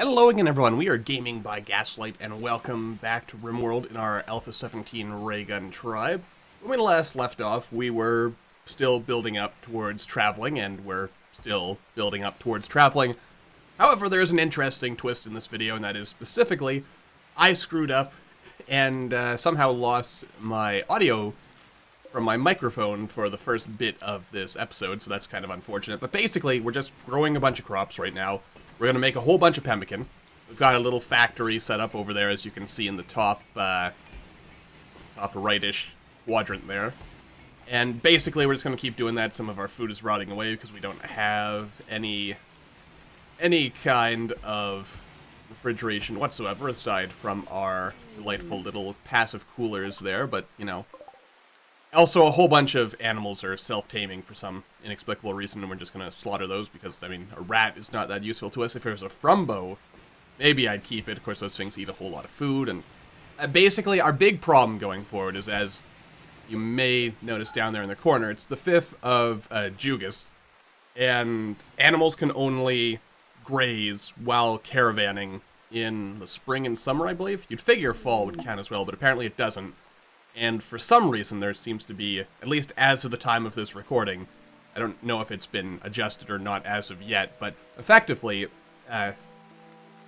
Hello again everyone, we are Gaming by Gaslight, and welcome back to RimWorld in our Alpha 17 Raygun Tribe. When we last left off, we were still building up towards traveling, and we're still building up towards traveling. However, there's an interesting twist in this video, and that is specifically, I screwed up and uh, somehow lost my audio from my microphone for the first bit of this episode, so that's kind of unfortunate. But basically, we're just growing a bunch of crops right now. We're going to make a whole bunch of pemmican. We've got a little factory set up over there, as you can see in the top, uh, top rightish quadrant there. And basically, we're just going to keep doing that. Some of our food is rotting away because we don't have any, any kind of refrigeration whatsoever, aside from our delightful little passive coolers there. But, you know, also, a whole bunch of animals are self-taming for some inexplicable reason, and we're just going to slaughter those because, I mean, a rat is not that useful to us. If it was a thrumbo, maybe I'd keep it. Of course, those things eat a whole lot of food, and uh, basically, our big problem going forward is, as you may notice down there in the corner, it's the 5th of uh, Jugust, and animals can only graze while caravanning in the spring and summer, I believe. You'd figure fall would count as well, but apparently it doesn't. And for some reason, there seems to be, at least as of the time of this recording, I don't know if it's been adjusted or not as of yet, but effectively, uh,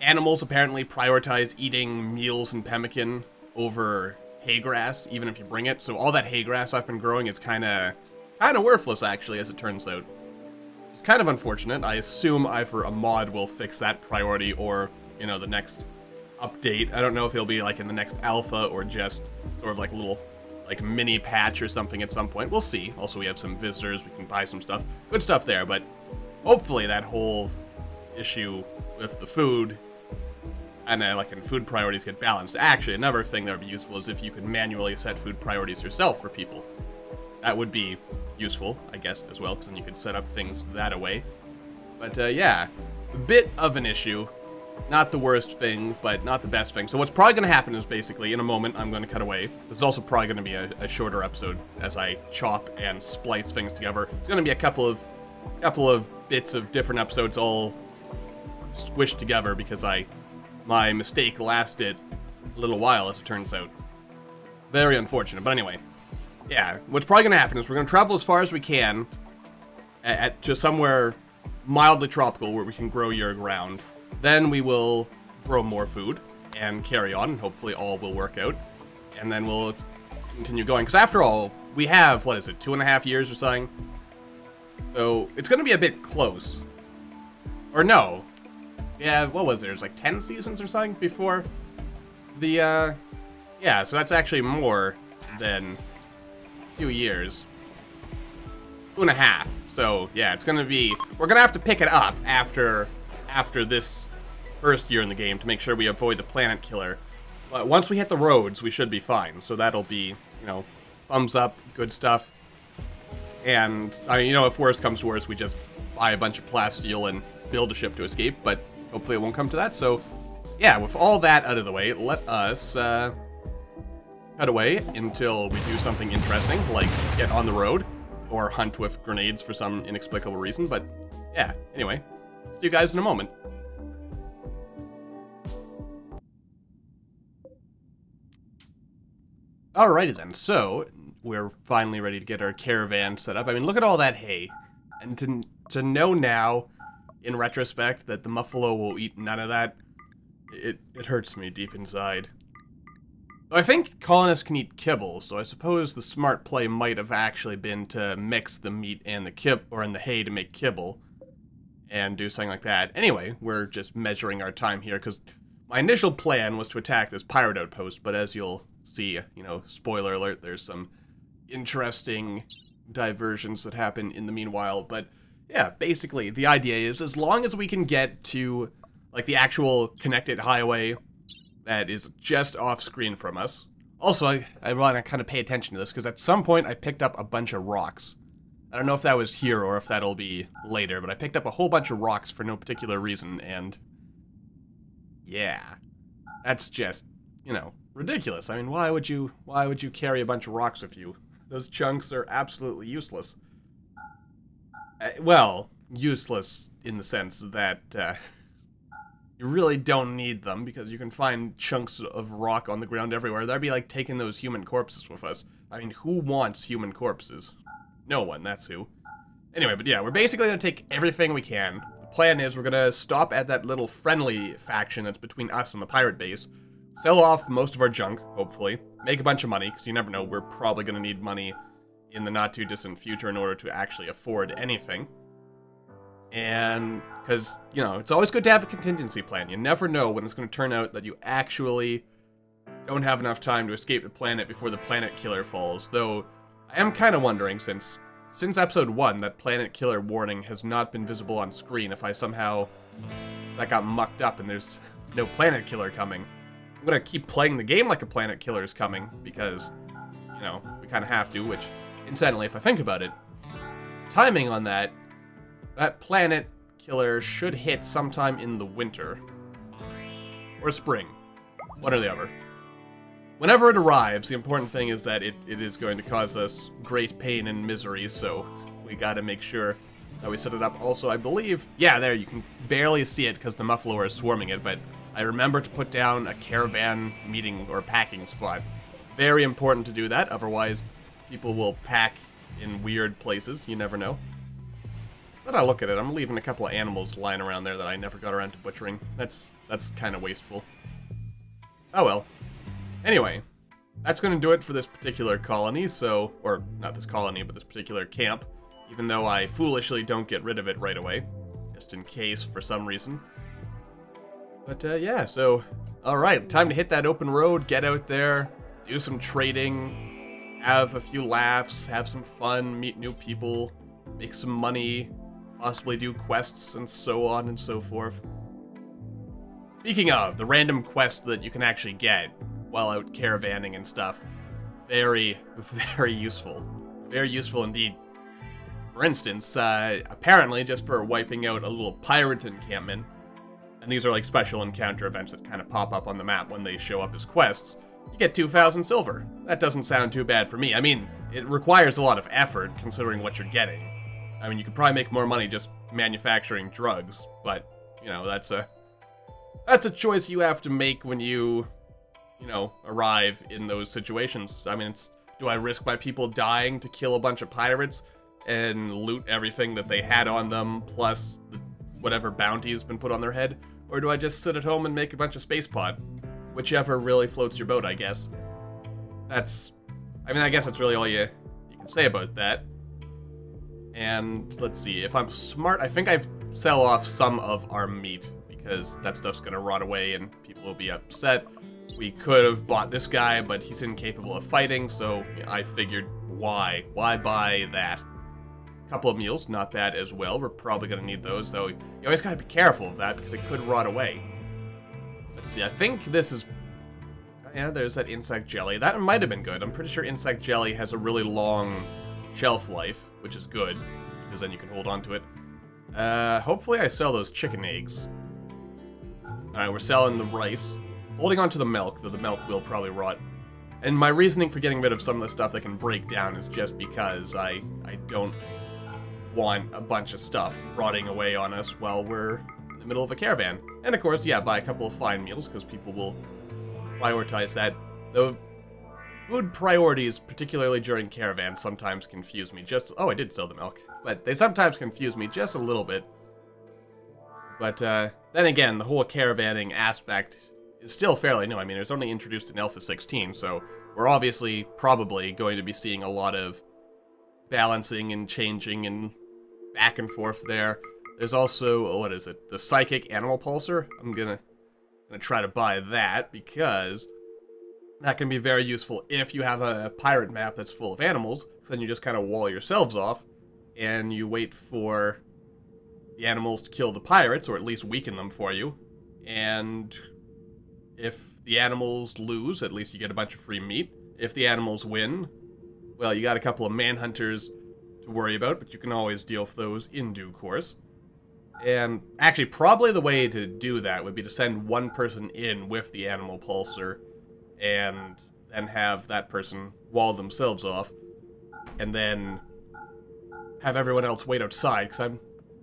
animals apparently prioritize eating meals and pemmican over hay grass, even if you bring it. So all that hay grass I've been growing is kind of, kind of worthless, actually, as it turns out. It's kind of unfortunate. I assume either a mod will fix that priority or, you know, the next update. I don't know if it'll be like in the next alpha or just sort of like a little like mini patch or something at some point. We'll see. Also, we have some visitors. We can buy some stuff. Good stuff there, but hopefully that whole issue with the food and uh, like in food priorities get balanced. Actually, another thing that would be useful is if you could manually set food priorities yourself for people. That would be useful, I guess, as well, because then you could set up things that way. But uh, yeah, a bit of an issue not the worst thing, but not the best thing. So what's probably going to happen is basically, in a moment, I'm going to cut away. This is also probably going to be a, a, shorter episode as I chop and splice things together. It's going to be a couple of, couple of bits of different episodes all squished together because I, my mistake lasted a little while, as it turns out. Very unfortunate, but anyway. Yeah, what's probably going to happen is we're going to travel as far as we can at, at, to somewhere mildly tropical where we can grow year ground then we will grow more food and carry on, and hopefully all will work out. And then we'll continue going. Because after all, we have, what is it, two and a half years or something? So it's going to be a bit close. Or no. Yeah, what was there? There's like 10 seasons or something before the, uh... Yeah, so that's actually more than two years. Two and a half. So, yeah, it's going to be... We're going to have to pick it up after after this first year in the game to make sure we avoid the planet killer. But once we hit the roads, we should be fine. So that'll be, you know, thumbs up, good stuff. And, I mean, you know, if worse comes to worse, we just buy a bunch of plasteel and build a ship to escape, but hopefully it won't come to that. So, yeah, with all that out of the way, let us uh, cut away until we do something interesting, like get on the road or hunt with grenades for some inexplicable reason. But, yeah, anyway, see you guys in a moment. Alrighty then, so we're finally ready to get our caravan set up. I mean, look at all that hay. And to, to know now, in retrospect, that the Muffalo will eat none of that, it, it hurts me deep inside. I think colonists can eat kibble, so I suppose the smart play might have actually been to mix the meat and the kib or in the hay to make kibble and do something like that. Anyway, we're just measuring our time here because my initial plan was to attack this pirate outpost, but as you'll see, you know, spoiler alert, there's some interesting diversions that happen in the meanwhile. But yeah, basically, the idea is as long as we can get to like the actual connected highway that is just off screen from us. Also, I, I want to kind of pay attention to this because at some point I picked up a bunch of rocks. I don't know if that was here or if that'll be later, but I picked up a whole bunch of rocks for no particular reason, and yeah, that's just, you know, ridiculous. I mean, why would you why would you carry a bunch of rocks with you? Those chunks are absolutely useless. Uh, well, useless in the sense that uh, you really don't need them because you can find chunks of rock on the ground everywhere. That'd be like taking those human corpses with us. I mean, who wants human corpses? No one, that's who. Anyway, but yeah, we're basically going to take everything we can. The plan is we're going to stop at that little friendly faction that's between us and the pirate base, sell off most of our junk, hopefully, make a bunch of money, because you never know, we're probably going to need money in the not-too-distant future in order to actually afford anything. And, because, you know, it's always good to have a contingency plan. You never know when it's going to turn out that you actually don't have enough time to escape the planet before the planet killer falls, though I am kind of wondering, since since episode 1, that planet killer warning has not been visible on screen if I somehow that got mucked up and there's no planet killer coming. I'm gonna keep playing the game like a planet killer is coming, because, you know, we kind of have to, which, incidentally, if I think about it, timing on that, that planet killer should hit sometime in the winter. Or spring. One or the other. Whenever it arrives, the important thing is that it, it is going to cause us great pain and misery, so we gotta make sure that we set it up. Also, I believe, yeah, there, you can barely see it because the Muffalo is swarming it, but I remember to put down a caravan meeting or packing spot. Very important to do that, otherwise people will pack in weird places, you never know. But I look at it, I'm leaving a couple of animals lying around there that I never got around to butchering. That's, that's kind of wasteful. Oh well, Anyway, that's going to do it for this particular colony, so... Or, not this colony, but this particular camp. Even though I foolishly don't get rid of it right away. Just in case, for some reason. But, uh, yeah, so... Alright, time to hit that open road, get out there, do some trading, have a few laughs, have some fun, meet new people, make some money, possibly do quests, and so on and so forth. Speaking of, the random quests that you can actually get, while out caravanning and stuff. Very, very useful. Very useful indeed. For instance, uh, apparently just for wiping out a little pirate encampment, and these are like special encounter events that kind of pop up on the map when they show up as quests, you get 2,000 silver. That doesn't sound too bad for me. I mean, it requires a lot of effort considering what you're getting. I mean, you could probably make more money just manufacturing drugs, but, you know, that's a... That's a choice you have to make when you you know, arrive in those situations. I mean, it's, do I risk my people dying to kill a bunch of pirates and loot everything that they had on them, plus whatever bounty has been put on their head? Or do I just sit at home and make a bunch of space pod? Whichever really floats your boat, I guess. That's, I mean, I guess that's really all you, you can say about that. And let's see, if I'm smart, I think I sell off some of our meat because that stuff's gonna rot away and people will be upset. We could have bought this guy, but he's incapable of fighting, so I figured, why? Why buy that? Couple of meals, not bad as well. We're probably going to need those, though you always got to be careful of that because it could rot away. Let's see, I think this is... Yeah, there's that insect jelly. That might have been good. I'm pretty sure insect jelly has a really long shelf life, which is good, because then you can hold on to it. Uh, hopefully I sell those chicken eggs. Alright, we're selling the rice holding on to the milk, though the milk will probably rot. And my reasoning for getting rid of some of the stuff that can break down is just because I, I don't want a bunch of stuff rotting away on us while we're in the middle of a caravan. And of course, yeah, buy a couple of fine meals, because people will prioritize that. Though, food priorities, particularly during caravans, sometimes confuse me just- oh, I did sell the milk. But they sometimes confuse me just a little bit. But, uh, then again, the whole caravanning aspect is still fairly new. I mean, it was only introduced in Alpha 16, so we're obviously probably going to be seeing a lot of balancing and changing and back and forth there. There's also, oh, what is it? The Psychic Animal Pulser. I'm gonna, gonna try to buy that because that can be very useful if you have a pirate map that's full of animals. Then you just kind of wall yourselves off and you wait for the animals to kill the pirates, or at least weaken them for you, and if the animals lose, at least you get a bunch of free meat. If the animals win, well, you got a couple of manhunters to worry about, but you can always deal with those in due course. And actually, probably the way to do that would be to send one person in with the animal pulser and then have that person wall themselves off and then have everyone else wait outside because I'm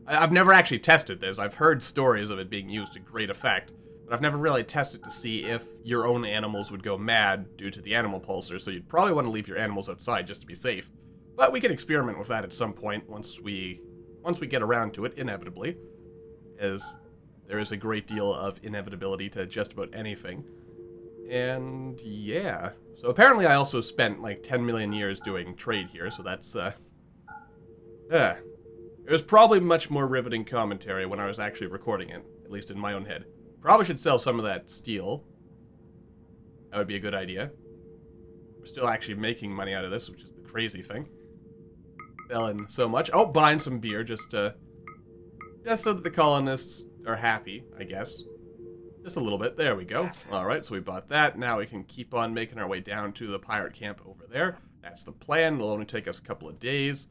I've never actually tested this. I've heard stories of it being used to great effect, but I've never really tested to see if your own animals would go mad due to the animal pulser, so you'd probably want to leave your animals outside just to be safe. But we can experiment with that at some point once we once we get around to it, inevitably, as there is a great deal of inevitability to just about anything. And yeah, so apparently I also spent like 10 million years doing trade here, so that's, uh, yeah. It was probably much more riveting commentary when I was actually recording it, at least in my own head. Probably should sell some of that steel. That would be a good idea. We're still actually making money out of this, which is the crazy thing. Selling so much. Oh, buying some beer just to... Just so that the colonists are happy, I guess. Just a little bit. There we go. Alright, so we bought that. Now we can keep on making our way down to the pirate camp over there. That's the plan. It'll only take us a couple of days.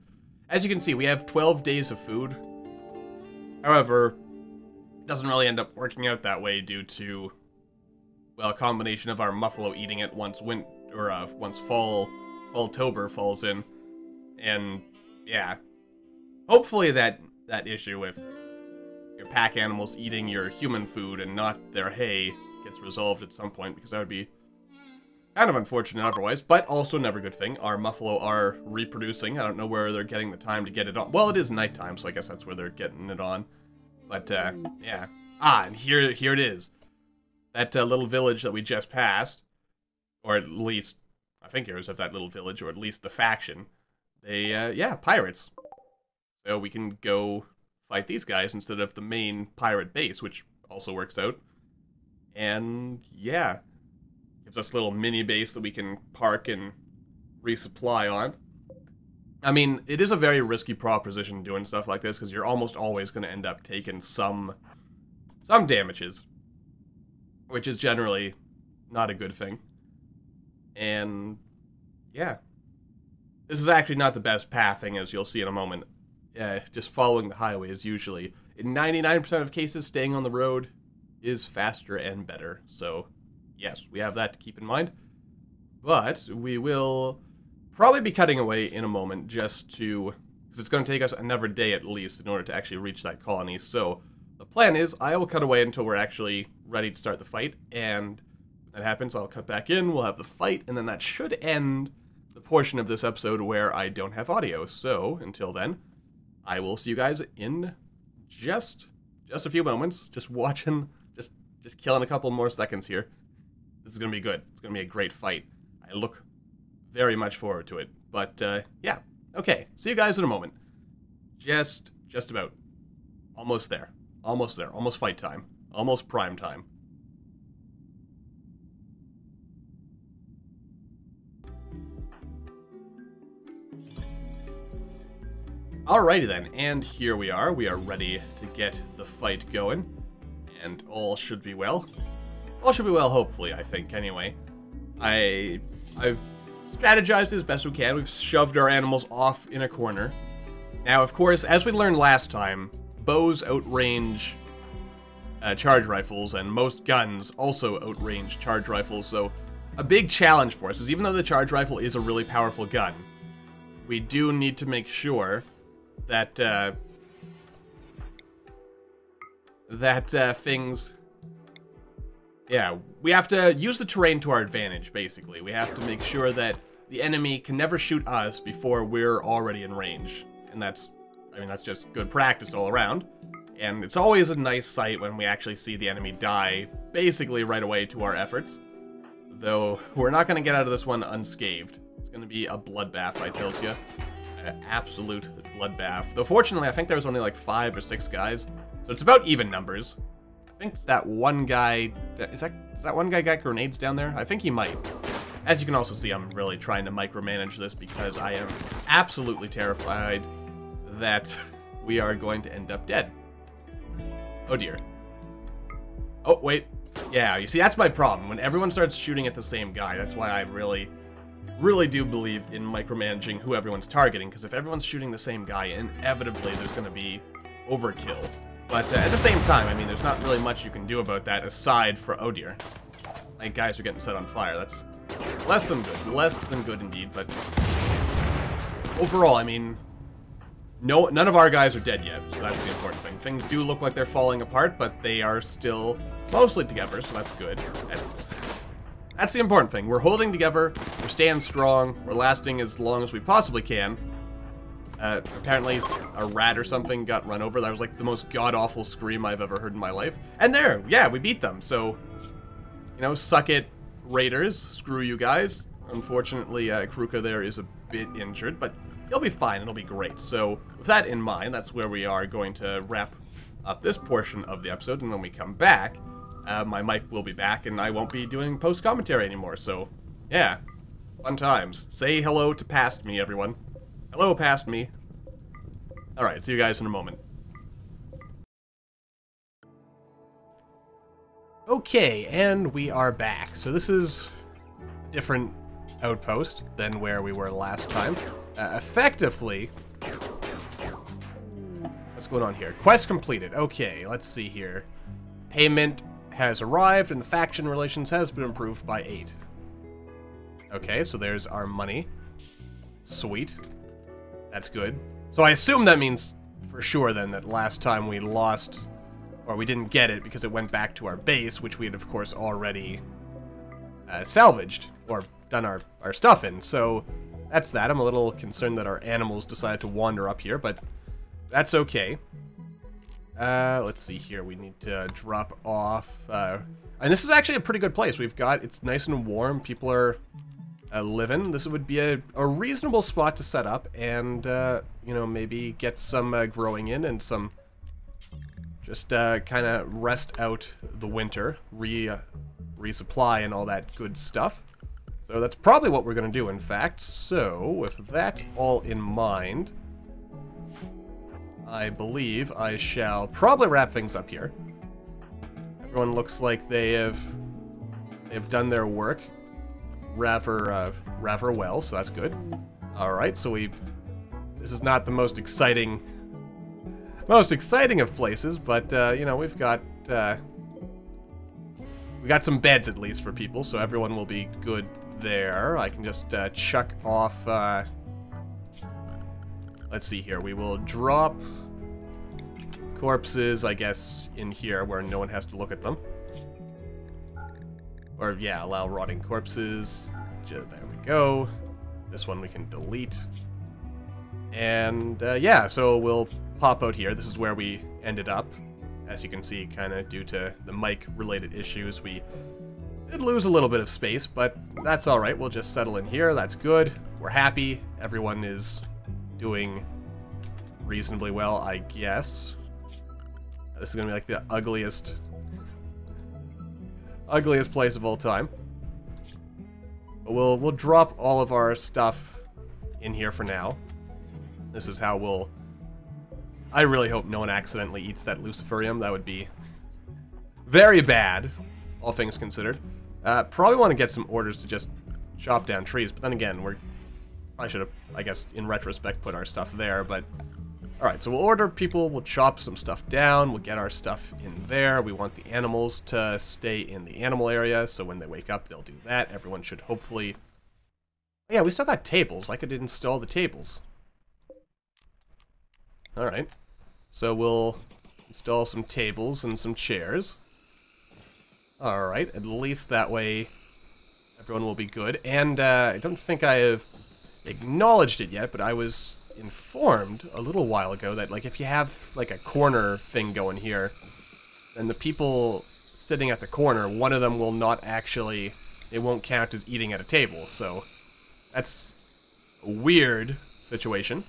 As you can see, we have 12 days of food. However, it doesn't really end up working out that way due to, well, a combination of our muffalo eating it once win or uh, once fall Falltober falls in, and yeah, hopefully that that issue with your pack animals eating your human food and not their hay gets resolved at some point, because that would be kind of unfortunate otherwise, but also never a good thing. Our Muffalo are reproducing. I don't know where they're getting the time to get it on. Well, it is nighttime, so I guess that's where they're getting it on. But, uh, yeah. Ah, and here, here it is. That uh, little village that we just passed, or at least, I think here's of that little village, or at least the faction. They, uh, yeah, pirates. So we can go fight these guys instead of the main pirate base, which also works out. And yeah, gives us a little mini base that we can park and resupply on. I mean, it is a very risky proposition doing stuff like this because you're almost always going to end up taking some some damages, which is generally not a good thing. And yeah, this is actually not the best pathing, as you'll see in a moment uh, just following the highway is usually, in 99% of cases, staying on the road is faster and better. So, yes, we have that to keep in mind. But we will probably be cutting away in a moment just to, because it's going to take us another day at least in order to actually reach that colony. So, the plan is I will cut away until we're actually ready to start the fight, and when that happens, I'll cut back in, we'll have the fight, and then that should end the portion of this episode where I don't have audio. So, until then, I will see you guys in just just a few moments. Just watching, just just killing a couple more seconds here. This is gonna be good. It's gonna be a great fight. I look very much forward to it. But uh, yeah, okay. See you guys in a moment. Just just about almost there. Almost there. Almost fight time. Almost prime time. Alrighty then, and here we are. We are ready to get the fight going. And all should be well. All should be well, hopefully, I think, anyway. I... I've strategized as best we can. We've shoved our animals off in a corner. Now, of course, as we learned last time, bows outrange uh, charge rifles, and most guns also outrange charge rifles, so a big challenge for us is even though the charge rifle is a really powerful gun, we do need to make sure that uh, that uh, things yeah we have to use the terrain to our advantage basically. We have to make sure that the enemy can never shoot us before we're already in range. And that's I mean that's just good practice all around. And it's always a nice sight when we actually see the enemy die basically right away to our efforts. Though we're not going to get out of this one unscathed. It's going to be a bloodbath I tells you absolute bloodbath. Though fortunately, I think there was only like five or six guys, so it's about even numbers. I think that one guy, is that, is that one guy got grenades down there? I think he might. As you can also see, I'm really trying to micromanage this because I am absolutely terrified that we are going to end up dead. Oh dear. Oh, wait. Yeah, you see, that's my problem. When everyone starts shooting at the same guy, that's why I really really do believe in micromanaging who everyone's targeting, because if everyone's shooting the same guy, inevitably there's going to be overkill. But uh, at the same time, I mean, there's not really much you can do about that aside for... Oh dear. My guys are getting set on fire. That's less than good. Less than good indeed, but... Overall, I mean... no, none of our guys are dead yet, so that's the important thing. Things do look like they're falling apart, but they are still mostly together, so that's good. That's that's the important thing. We're holding together, we're staying strong, we're lasting as long as we possibly can. Uh, apparently, a rat or something got run over. That was like the most god-awful scream I've ever heard in my life. And there, yeah, we beat them, so... You know, suck it, Raiders. Screw you guys. Unfortunately, uh, Kruka there is a bit injured, but he'll be fine. It'll be great. So, with that in mind, that's where we are going to wrap up this portion of the episode, and when we come back, uh, my mic will be back, and I won't be doing post-commentary anymore, so, yeah. Fun times. Say hello to past me, everyone. Hello, past me. Alright, see you guys in a moment. Okay, and we are back. So this is different outpost than where we were last time. Uh, effectively, what's going on here? Quest completed. Okay, let's see here. Payment has arrived and the faction relations has been improved by 8. Okay, so there's our money. Sweet. That's good. So I assume that means for sure then that last time we lost, or we didn't get it because it went back to our base, which we had of course already uh, salvaged, or done our, our stuff in. So that's that. I'm a little concerned that our animals decided to wander up here, but that's okay. Uh, let's see here. We need to drop off. Uh, and this is actually a pretty good place. We've got, it's nice and warm. People are uh, living. This would be a, a reasonable spot to set up and, uh, you know, maybe get some uh, growing in and some just uh, kind of rest out the winter, re resupply and all that good stuff. So that's probably what we're going to do, in fact. So, with that all in mind, I believe I shall probably wrap things up here. Everyone looks like they have they have done their work rather uh, rather well, so that's good. All right, so we this is not the most exciting most exciting of places, but uh, you know we've got uh, we got some beds at least for people, so everyone will be good there. I can just uh, chuck off. Let's see here. We will drop corpses, I guess, in here where no one has to look at them. Or, yeah, allow rotting corpses. There we go. This one we can delete. And, uh, yeah, so we'll pop out here. This is where we ended up. As you can see, kind of due to the mic-related issues, we did lose a little bit of space, but that's alright. We'll just settle in here. That's good. We're happy. Everyone is doing reasonably well, I guess. This is gonna be like the ugliest, ugliest place of all time. But we'll we'll drop all of our stuff in here for now. This is how we'll. I really hope no one accidentally eats that luciferium. That would be very bad, all things considered. Uh, probably want to get some orders to just chop down trees, but then again, we're I should have, I guess, in retrospect, put our stuff there, but Alright, so we'll order people, we'll chop some stuff down, we'll get our stuff in there. We want the animals to stay in the animal area, so when they wake up, they'll do that. Everyone should hopefully... Yeah, we still got tables. I could install the tables. Alright. So we'll install some tables and some chairs. Alright, at least that way everyone will be good. And uh, I don't think I have acknowledged it yet, but I was informed a little while ago that like if you have like a corner thing going here, then the people sitting at the corner, one of them will not actually, it won't count as eating at a table. So that's a weird situation.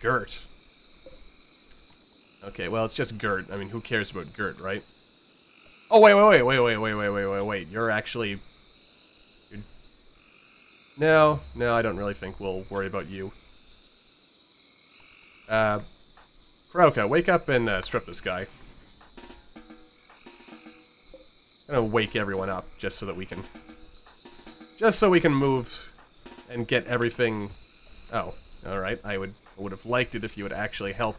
Gert. Okay, well, it's just Gert. I mean, who cares about Gert, right? Oh, wait, wait, wait, wait, wait, wait, wait, wait, wait, wait. You're actually... No, no, I don't really think we'll worry about you. Uh, Krauka, wake up and uh, strip this guy. I'm gonna wake everyone up just so that we can... Just so we can move and get everything... Oh, alright. I would would have liked it if you would actually help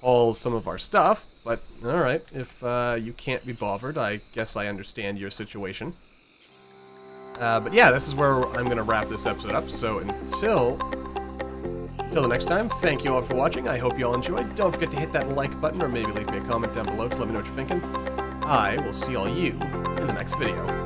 haul some of our stuff, but alright. If uh, you can't be bothered, I guess I understand your situation. Uh, but yeah, this is where I'm gonna wrap this episode up, so until Till the next time, thank you all for watching. I hope you all enjoyed. Don't forget to hit that like button or maybe leave me a comment down below to let me know what you're thinking. I will see all you in the next video.